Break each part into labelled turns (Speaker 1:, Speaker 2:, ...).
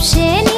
Speaker 1: ship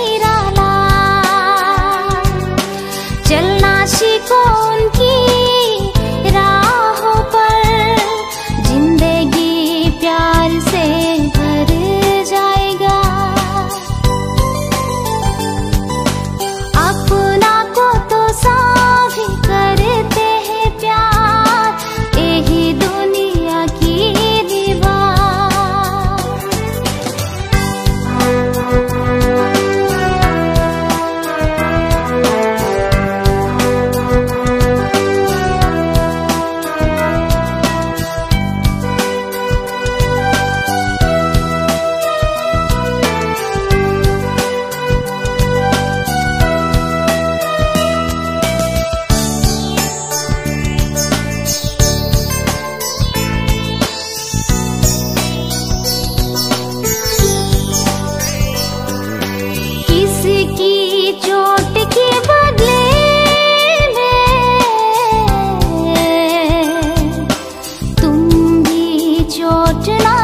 Speaker 1: 我知道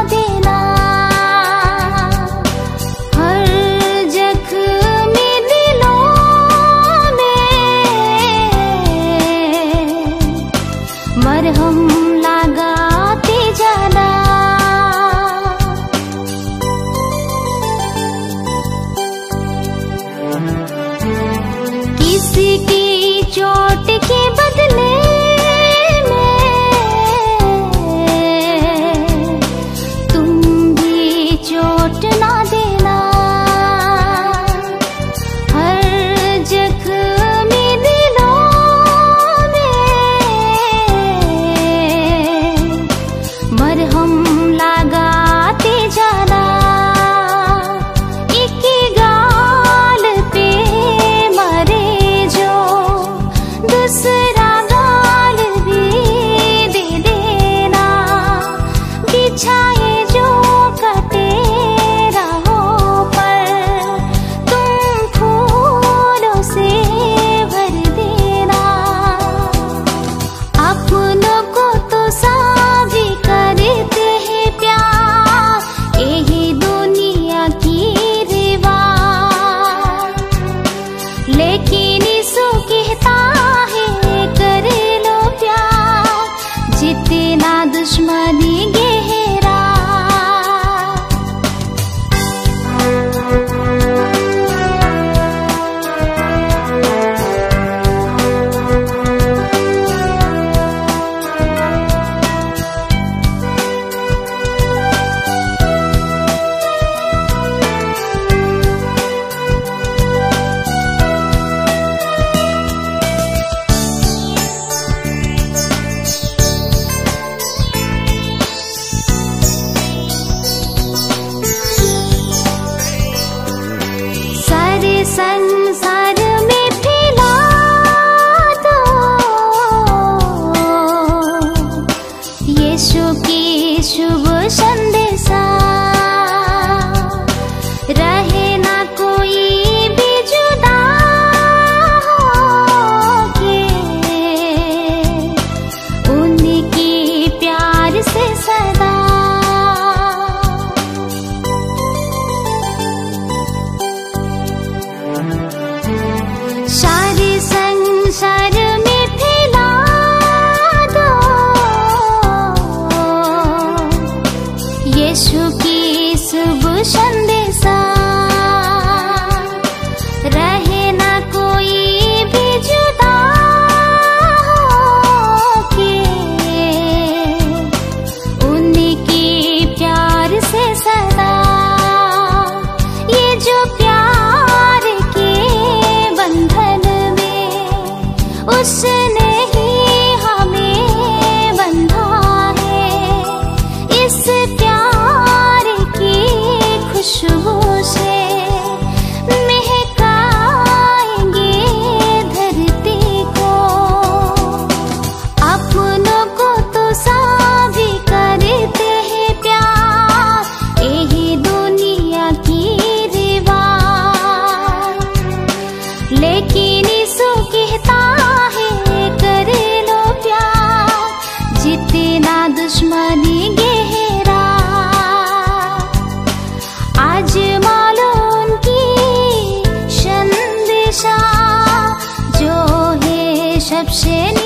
Speaker 1: option